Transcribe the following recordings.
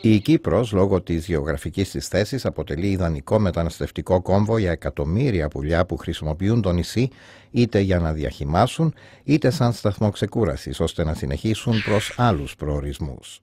Η Κύπρος, λόγω της γεωγραφικής της θέσης, αποτελεί ιδανικό μεταναστευτικό κόμβο για εκατομμύρια πουλιά που χρησιμοποιούν το νησί είτε για να διαχυμάσουν, είτε σαν σταθμό ξεκούρασης, ώστε να συνεχίσουν προς άλλους προορισμούς.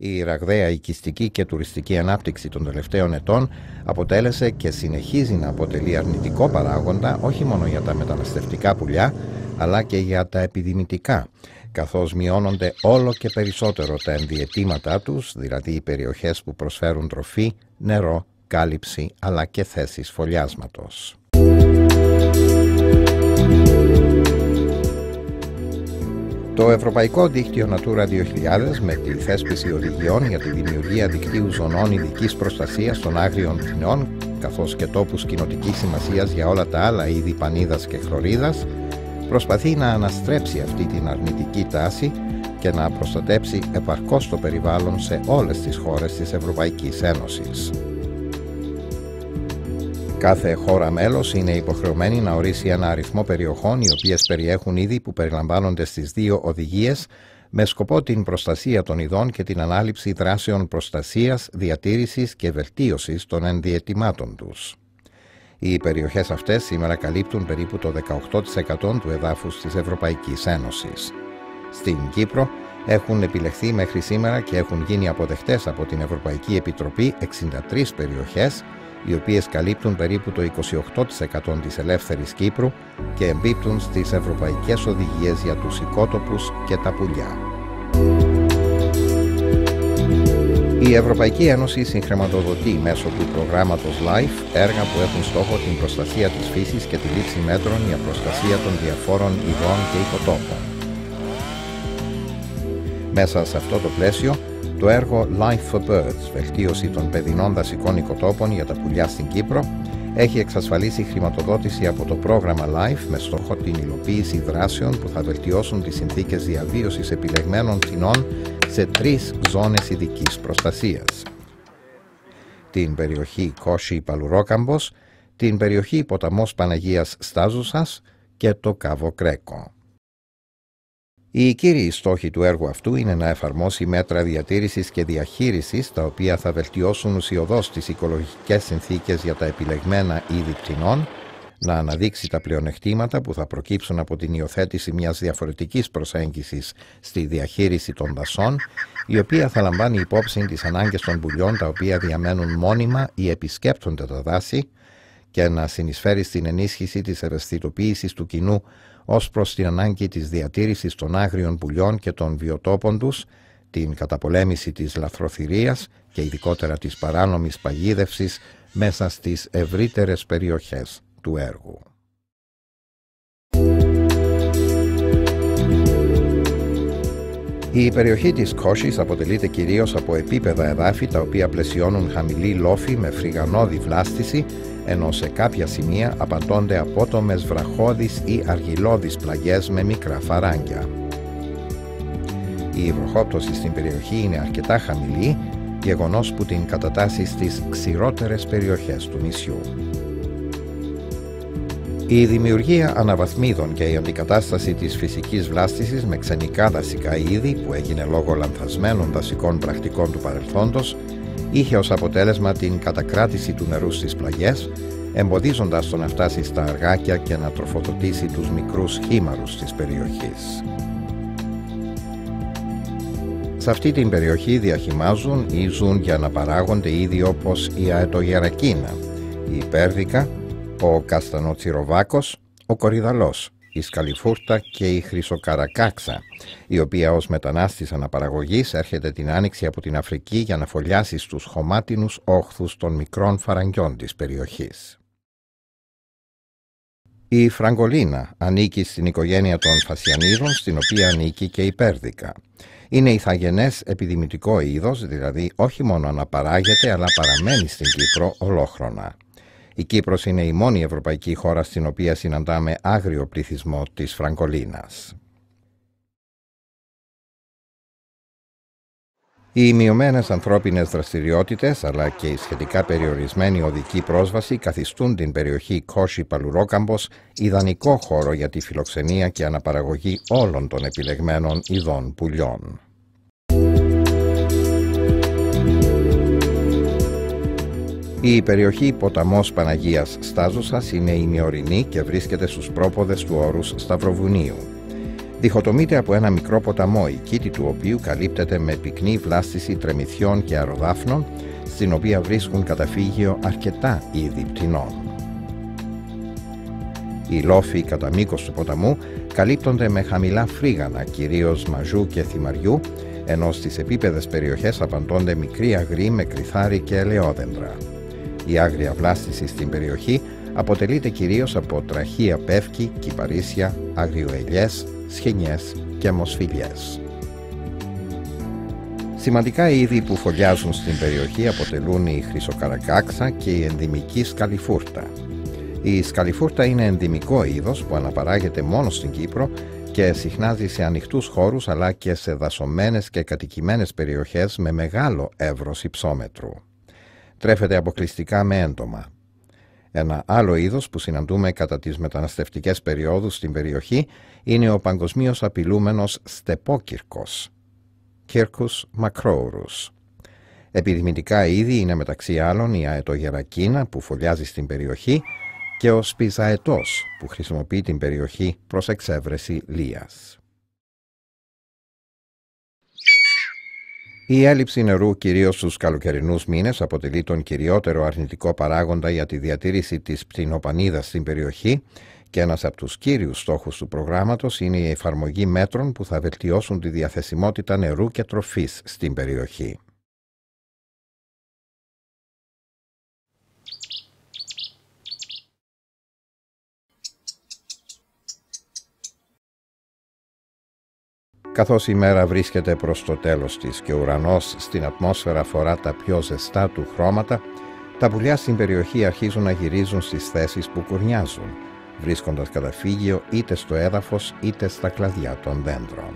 Η ραγδαία οικιστική και τουριστική ανάπτυξη των τελευταίων ετών αποτέλεσε και συνεχίζει να αποτελεί αρνητικό παράγοντα όχι μόνο για τα μεταναστευτικά πουλιά, αλλά και για τα επιδημητικά, καθώς μειώνονται όλο και περισσότερο τα ενδιαιτήματά τους, δηλαδή οι περιοχές που προσφέρουν τροφή, νερό, κάλυψη αλλά και θέσεις φωλιάσματος. Το Ευρωπαϊκό Δίκτυο Natura 2000 με τη θέσπιση οδηγιών για τη δημιουργία δικτύου ζωνών ειδικής προστασίας των άγριων πτηνών καθώς και τόπους κοινοτικής σημασίας για όλα τα άλλα είδη πανίδας και χλωρίδας προσπαθεί να αναστρέψει αυτή την αρνητική τάση και να προστατέψει επαρκώς το περιβάλλον σε όλες τις χώρες της Ευρωπαϊκής Ένωσης. Κάθε χώρα μέλος είναι υποχρεωμένη να ορίσει ένα αριθμό περιοχών οι οποίες περιέχουν είδη που περιλαμβάνονται στις δύο οδηγίες με σκοπό την προστασία των ειδών και την ανάληψη δράσεων προστασίας, διατήρησης και βελτίωσης των ενδιαιτημάτων τους. Οι περιοχές αυτές σήμερα καλύπτουν περίπου το 18% του εδάφους της Ευρωπαϊκής Ένωσης. Στην Κύπρο έχουν επιλεχθεί μέχρι σήμερα και έχουν γίνει αποδεχτές από την Ευρωπαϊκή Επιτροπή 63 περιοχές οι οποίες καλύπτουν περίπου το 28% της ελεύθερης Κύπρου και εμπίπτουν στις ευρωπαϊκές οδηγίες για τους οικότοπους και τα πουλιά. Η Ευρωπαϊκή Ένωση συγχρηματοδοτεί μέσω του προγράμματος LIFE έργα που έχουν στόχο την προστασία της φύσης και τη λήψη μέτρων για προστασία των διαφόρων ειδών και οικοτόπων. Μέσα σε αυτό το πλαίσιο το έργο Life for Birds, βελτίωση των παιδινών δασικών οικοτόπων για τα πουλιά στην Κύπρο, έχει εξασφαλίσει χρηματοδότηση από το πρόγραμμα LIFE με στόχο την υλοποίηση δράσεων που θα βελτιώσουν τις συνθήκες διαβίωσης επιλεγμένων πτηνών σε τρεις ζώνες ειδικής προστασίας. Την περιοχή Κόσι Παλουρόκαμπος, την περιοχή ποταμός Παναγίας Στάζουσας και το Κάβο Κρέκο. Οι κύριοι στόχοι του έργου αυτού είναι να εφαρμόσει μέτρα διατήρησης και διαχείρισης τα οποία θα βελτιώσουν ουσιοδός τις οικολογικές συνθήκες για τα επιλεγμένα είδη πτηνών, να αναδείξει τα πλεονεκτήματα που θα προκύψουν από την υιοθέτηση μιας διαφορετικής προσέγγισης στη διαχείριση των δασών, η οποία θα λαμβάνει υπόψη τις ανάγκες των πουλιών τα οποία διαμένουν μόνιμα ή επισκέπτονται τα δάση και να συνεισφέρει στην ενίσχυση της ευαισθητοποίησης του κοινού ως προς την ανάγκη της διατήρησης των άγριων πουλιών και των βιοτόπων τους, την καταπολέμηση της λαθροθυρίας και ειδικότερα της παράνομης παγίδευσης μέσα στις ευρύτερες περιοχές του έργου. Η περιοχή της Κόσης αποτελείται κυρίως από επίπεδα εδάφη τα οποία πλαισιώνουν χαμηλή λόφη με φρυγανώδη βλάστηση ενώ σε κάποια σημεία απαντώνται απότομες βραχώδεις ή αργυλώδεις πλαγιές με μικρά φαράγγια. Η βροχόπτωση στην περιοχή είναι αρκετά χαμηλή, γεγονός που την κατατάσσει στις ξηρότερες περιοχές του νησιού. Η δημιουργία αναβαθμίδων και η αντικατάσταση της φυσικής βλάστησης με ξενικά δασικά είδη που έγινε λόγω λανθασμένων δασικών πρακτικών του παρελθόντος είχε ως αποτέλεσμα την κατακράτηση του νερού στις πλαγιές, εμποδίζοντας το να φτάσει στα αργάκια και να τροφοδοτήσει τους μικρούς χήμαρους της περιοχής. Σε αυτή την περιοχή διαχυμάζουν ή ζουν για να παράγονται είδη όπως η αετογερακίνα, η υπέρδικα, ο καστανοτσιροβάκος, ο κοριδαλός, η σκαλιφούρτα και η χρυσοκαρακάξα, η οποία ως μετανάστης αναπαραγωγής έρχεται την άνοιξη από την Αφρική για να φωλιάσει στους χωμάτινους όχθους των μικρών φαραγγιών της περιοχής. Η φραγκολίνα ανήκει στην οικογένεια των φασιανίδων, στην οποία ανήκει και η πέρδικα. Είναι ηθαγενές επιδημητικό είδος, δηλαδή όχι μόνο αναπαράγεται, αλλά παραμένει στην Κύπρο ολόχρονα. Η Κύπρος είναι η μόνη ευρωπαϊκή χώρα στην οποία συναντάμε άγριο πληθυσμό της Φραγκολίνας. Οι μειωμένες ανθρώπινες δραστηριότητες αλλά και η σχετικά περιορισμένη οδική πρόσβαση καθιστούν την περιοχή Κόσι Παλουρόκαμπος ιδανικό χώρο για τη φιλοξενία και αναπαραγωγή όλων των επιλεγμένων ειδών πουλιών. Η περιοχή ποταμός Παναγίας Στάζωσας είναι ημιορεινή και βρίσκεται στους πρόποδες του όρους Σταυροβουνίου. Διχοτομείται από ένα μικρό ποταμό, η κήτη του οποίου καλύπτεται με πυκνή βλάστηση τρεμηθιών και αεροδάφνων, στην οποία βρίσκουν καταφύγιο αρκετά είδη πτηνών. Οι λόφοι κατά μήκος του ποταμού καλύπτονται με χαμηλά φρίγανα, κυρίως μαζού και θυμαριού, ενώ στις επίπεδες περιοχές απαντώνται μικροί αγροί με κρυθάρι και ελαιόδεντρα. Η άγρια βλάστηση στην περιοχή αποτελείται κυρίως από τραχία πεύκη, κυπαρίσια, αγριοελιές, σχενιές και μοσφιλιές. Σημαντικά είδη που φωλιάζουν στην περιοχή αποτελούν η χρυσοκαρακάξα και η ενδυμική σκαλιφούρτα. Η σκαλιφούρτα είναι ενδυμικό είδος που αναπαράγεται μόνο στην Κύπρο και συχνάζει σε ανοιχτούς χώρους αλλά και σε δασωμένες και κατοικημένες περιοχές με μεγάλο εύρος υψόμετρου. Τρέφεται αποκλειστικά με έντομα. Ένα άλλο είδος που συναντούμε κατά τις μεταναστευτικές περιόδους στην περιοχή είναι ο παγκοσμίως απειλούμενος στεπόκυρκος, Κύρκους μακρόουρους. Επιδημητικά είδη είναι μεταξύ άλλων η αετογερακίνα που φωλιάζει στην περιοχή και ο σπιζαετός που χρησιμοποιεί την περιοχή προς εξέβρεση λίας. Η έλλειψη νερού κυρίως στους καλοκαιρινούς μήνες αποτελεί τον κυριότερο αρνητικό παράγοντα για τη διατήρηση της πτηνοπανίδας στην περιοχή και ένας από τους κύριους στόχους του προγράμματος είναι η εφαρμογή μέτρων που θα βελτιώσουν τη διαθεσιμότητα νερού και τροφής στην περιοχή. Καθώς η μέρα βρίσκεται προς το τέλος της και ο ουρανός στην ατμόσφαιρα φορά τα πιο ζεστά του χρώματα, τα πουλιά στην περιοχή αρχίζουν να γυρίζουν στις θέσεις που κουρνιάζουν, βρίσκοντας καταφύγιο είτε στο έδαφος είτε στα κλαδιά των δέντρων.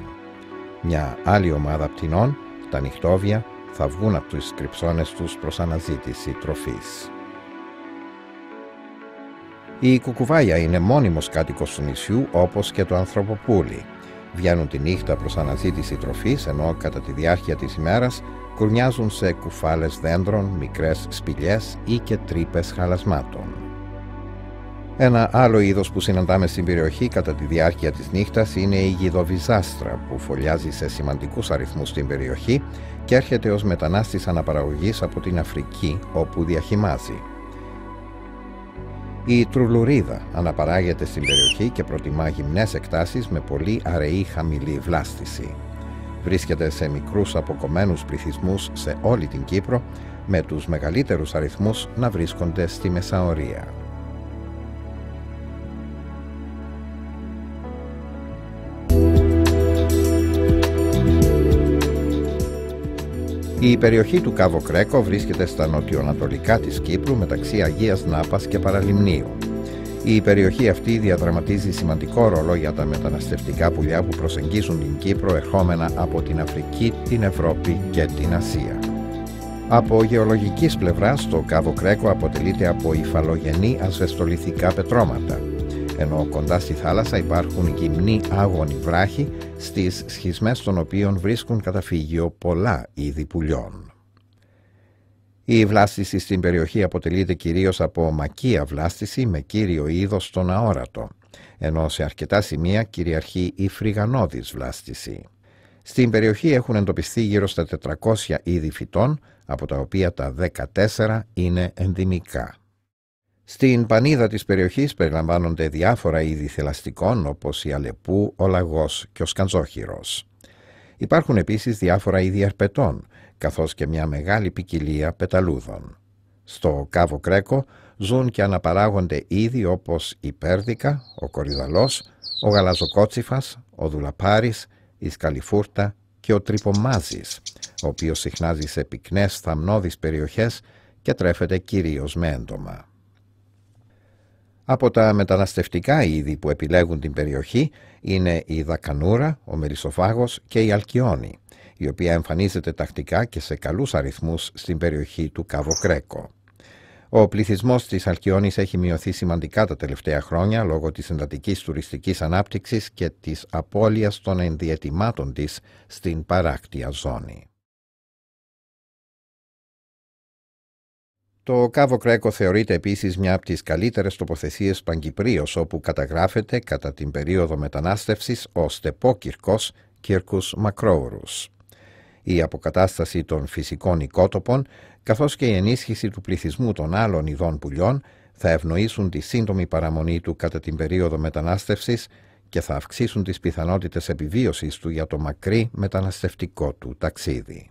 Μια άλλη ομάδα πτηνών, τα νυχτόβια, θα βγουν από τις κρυψώνες τους προς αναζήτηση τροφής. Η κουκουβάγια είναι μόνιμος κάτοικος του νησιού όπως και το ανθρωποπούλι, Βγαίνουν τη νύχτα προς αναζήτηση τροφής, ενώ κατά τη διάρκεια της ημέρας κουρνιάζουν σε κουφάλες δέντρων, μικρές σπηλιές ή και τρύπες χαλασμάτων. Ένα άλλο είδος που συναντάμε στην περιοχή κατά τη διάρκεια της νύχτας είναι η γιδοβιζάστρα που φωλιάζει σε σημαντικούς αριθμούς στην περιοχή και έρχεται ως μετανάστης αναπαραγωγής από την Αφρική όπου διαχυμάζει. Η τρουλουρίδα αναπαράγεται στην περιοχή και προτιμά γυμνές εκτάσεις με πολύ αραιή χαμηλή βλάστηση. Βρίσκεται σε μικρούς αποκομμένους πληθυσμούς σε όλη την Κύπρο, με τους μεγαλύτερους αριθμούς να βρίσκονται στη Μεσαωρία. Η περιοχή του Κάβο Κρέκο βρίσκεται στα νοτιοανατολικά της Κύπρου μεταξύ Αγίας Νάπας και Παραλιμνίου. Η περιοχή αυτή διαδραματίζει σημαντικό ρόλο για τα μεταναστευτικά πουλιά που προσεγγίζουν την Κύπρο ερχόμενα από την Αφρική, την Ευρώπη και την Ασία. Από γεωλογικής πλευράς το Κάβο Κρέκο αποτελείται από υφαλογενή ασβεστολιθικά πετρώματα ενώ κοντά στη θάλασσα υπάρχουν γυμνοί άγωνοι βράχοι στις σχισμές των οποίων βρίσκουν καταφύγιο πολλά είδη πουλιών. Η βλάστηση στην περιοχή αποτελείται κυρίως από μακία βλάστηση με κύριο είδος τον αόρατο, ενώ σε αρκετά σημεία κυριαρχεί η φρυγανώδης βλάστηση. Στην περιοχή έχουν εντοπιστεί γύρω στα 400 είδη φυτών, από τα οποία τα 14 είναι ενδυμικά. Στην πανίδα της περιοχής περιλαμβάνονται διάφορα είδη θελαστικών όπως η αλεπού, ο λαγός και ο σκαντζόχυρος. Υπάρχουν επίσης διάφορα είδη αρπετών, καθώς και μια μεγάλη ποικιλία πεταλούδων. Στο Κάβο Κρέκο ζουν και αναπαράγονται είδη όπως η πέρδικα, ο κορυδαλός, ο γαλαζοκότσιφας, ο δουλαπάρης, η σκαλιφούρτα και ο τρυπομάζης, ο οποίος συχνάζει σε πυκνές θαμνώδεις περιοχές και τρέφεται κυρίως με έντομα. Από τα μεταναστευτικά είδη που επιλέγουν την περιοχή είναι η δακανούρα, ο μερισσοφάγος και η αλκιόνη, η οποία εμφανίζεται τακτικά και σε καλούς αριθμούς στην περιοχή του Καβοκρέκο. Ο πληθυσμός της Αλκιόνης έχει μειωθεί σημαντικά τα τελευταία χρόνια λόγω της εντατικής τουριστικής ανάπτυξης και της απώλειας των ενδιατημάτων της στην παράκτια ζώνη. Το Κάβο Κρέκο θεωρείται επίσης μια από τις καλύτερες τοποθεσίες Παγκυπρίως όπου καταγράφεται κατά την περίοδο μετανάστευσης ο στεπόκυρκος Κύρκους Μακρόουρους. Η αποκατάσταση των φυσικών οικότοπων καθώς και η ενίσχυση του πληθυσμού των άλλων ειδών πουλιών θα ευνοήσουν τη σύντομη παραμονή του κατά την περίοδο μετανάστευσης και θα αυξήσουν τις πιθανότητες επιβίωσης του για το μακρύ μεταναστευτικό του ταξίδι.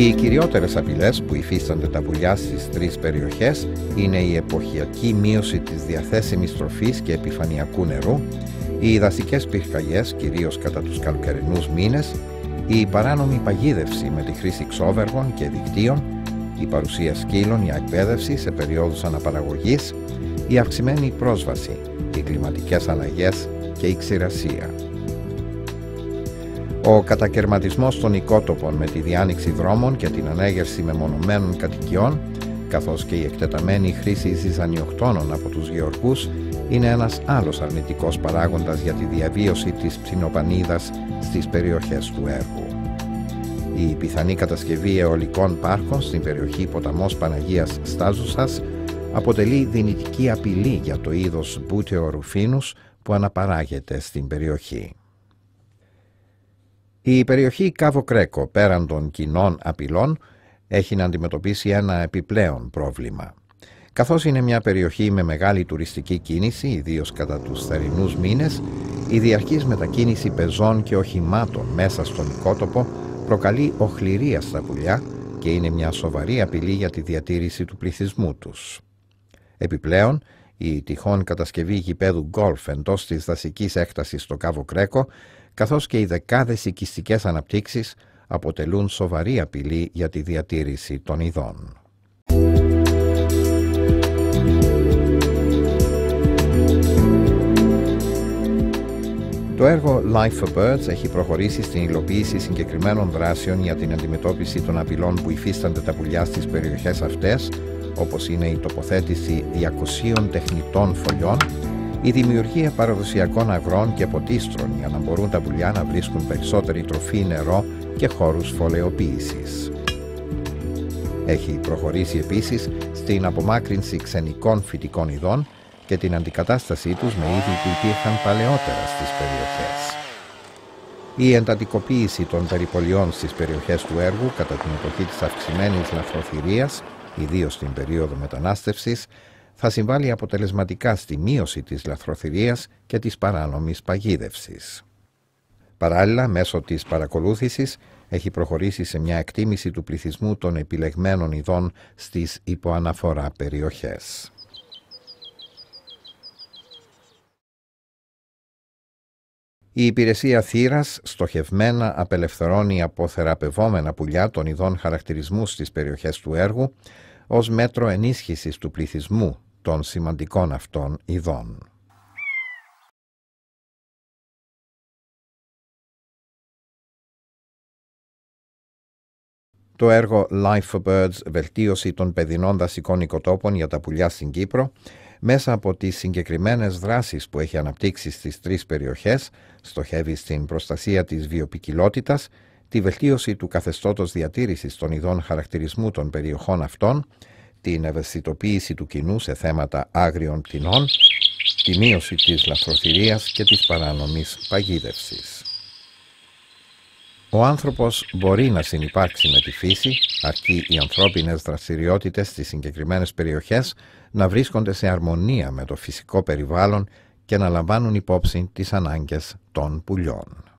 Οι κυριότερες απειλές που υφίστανται τα πουλιά στις τρεις περιοχές είναι η εποχιακή μείωση της διαθέσιμης τροφής και επιφανειακού νερού, οι δασικές πυρκαγιές, κυρίως κατά τους καλοκαιρινούς μήνες, η παράνομη παγίδευση με τη χρήση ξόβεργων και δικτύων, η παρουσία σκύλων για εκπαίδευση σε περιόδους αναπαραγωγής, η αυξημένη πρόσβαση, οι κλιματικές αλλαγές και η ξηρασία. Ο κατακαιρματισμός των οικότοπων με τη διάνοιξη δρόμων και την ανέγερση μεμονωμένων κατοικιών, καθώς και η εκτεταμένη χρήση ζυζανιοκτώνων από τους γεωργούς, είναι ένας άλλος αρνητικός παράγοντας για τη διαβίωση της ψινοπανίδας στις περιοχές του έργου. Η πιθανή κατασκευή αιωλικών πάρκων στην περιοχή ποταμός Παναγίας Στάζουσας αποτελεί δυνητική απειλή για το είδος μπούτεο ρουφίνους που αναπαράγεται στην περιοχή. Η περιοχή Κάβο Κρέκο πέραν των κοινών απειλών έχει να αντιμετωπίσει ένα επιπλέον πρόβλημα. Καθώς είναι μια περιοχή με μεγάλη τουριστική κίνηση, ιδίως κατά τους θερινούς μήνες, η διαρκής μετακίνηση πεζών και οχημάτων μέσα στον οικότοπο προκαλεί οχληρία στα πουλιά και είναι μια σοβαρή απειλή για τη διατήρηση του πληθυσμού τους. Επιπλέον, η τυχόν κατασκευή γηπέδου γκολφ εντός της δασικής έκτασης στο Κάβο Κρέκο καθώς και οι δεκάδες οικιστικές αναπτύξεις αποτελούν σοβαρή απειλή για τη διατήρηση των ειδών. Το έργο Life for Birds έχει προχωρήσει στην υλοποίηση συγκεκριμένων δράσεων για την αντιμετώπιση των απειλών που υφίστανται τα πουλιά στις περιοχές αυτές, όπως είναι η τοποθέτηση 200 τεχνητών φωλιών η δημιουργία παραδοσιακών αγρών και ποτίστρων για να μπορούν τα πουλιά να βρίσκουν περισσότερη τροφή, νερό και χώρους φωλεοποίησης. Έχει προχωρήσει επίσης στην απομάκρυνση ξενικών φυτικών ειδών και την αντικατάστασή τους με είδη που υπήρχαν παλαιότερα στις περιοχές. Η εντατικοποίηση των περιπολιών στις περιοχές του έργου κατά την εποχή της αυξημένης λαθροθυρίας, ιδίως στην περίοδο μετανάστευσης, θα συμβάλλει αποτελεσματικά στη μείωση της λαθροθυρίας και της παράνομης παγίδευσης. Παράλληλα, μέσω της παρακολούθησης, έχει προχωρήσει σε μια εκτίμηση του πληθυσμού των επιλεγμένων ειδών στις υποαναφορά περιοχές. Η υπηρεσία θύρας στοχευμένα απελευθερώνει από θεραπευόμενα πουλιά των ειδών χαρακτηρισμούς στις περιοχές του έργου ως μέτρο ενίσχυσης του πληθυσμού των σημαντικών αυτών ειδών. Το έργο Life for Birds βελτίωση των παιδινών δασικών οικοτόπων για τα πουλιά στην Κύπρο μέσα από τις συγκεκριμένες δράσεις που έχει αναπτύξει στις τρεις περιοχές στοχεύει στην προστασία της βιοπικιλότητας, τη βελτίωση του καθεστώτος διατήρησης των ειδών χαρακτηρισμού των περιοχών αυτών την ευαισθητοποίηση του κοινού σε θέματα άγριων πτηνών, τη μείωση της λαθροθυρίας και της παράνομης παγίδευσης. Ο άνθρωπος μπορεί να συνεπάρξει με τη φύση, αρκεί οι ανθρώπινες δραστηριότητες στις συγκεκριμένες περιοχές να βρίσκονται σε αρμονία με το φυσικό περιβάλλον και να λαμβάνουν υπόψη τις ανάγκες των πουλιών.